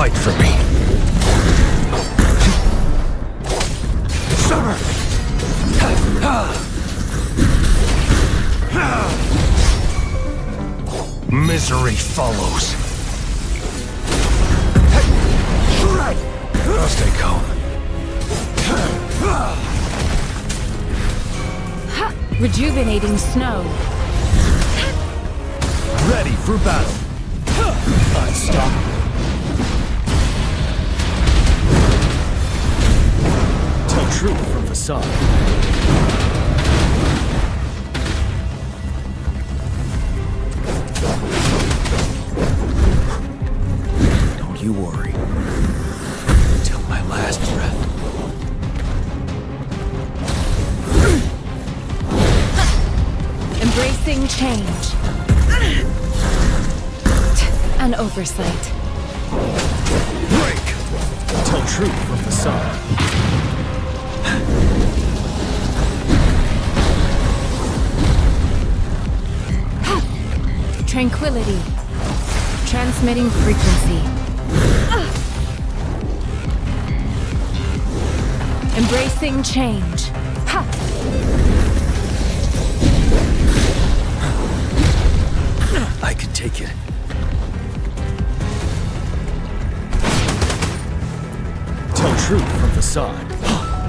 Fight for me. Summer! Misery follows. I'll stay calm. Rejuvenating snow. Ready for battle. Unstoppable. Truth from facade. Don't you worry. Till my last breath. Embracing change. An oversight. Break! Tell truth from facade. Tranquility. Transmitting frequency. Embracing change. Ha! I can take it. Tell truth from facade.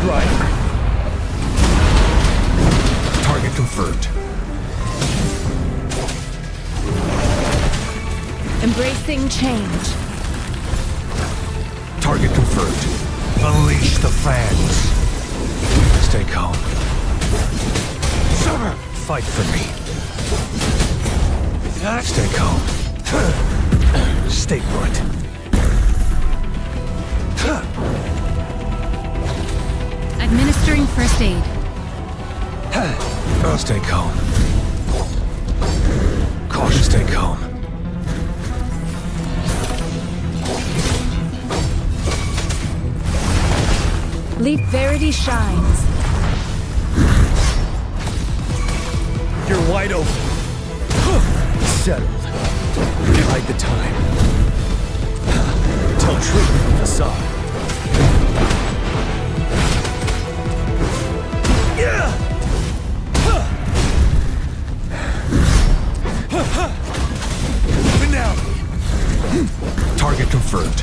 Wind Rider. Target confirmed. Embracing change. Target confirmed. Unleash the fans. Stay calm. Summer! Fight for me. Stay calm. Stay put. Administering first aid. I'll stay calm. Caution, stay calm. Leap Verity shines. You're wide open. Settled. Bide the Target confirmed.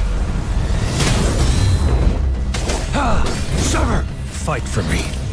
Ah, Summer! Fight for me.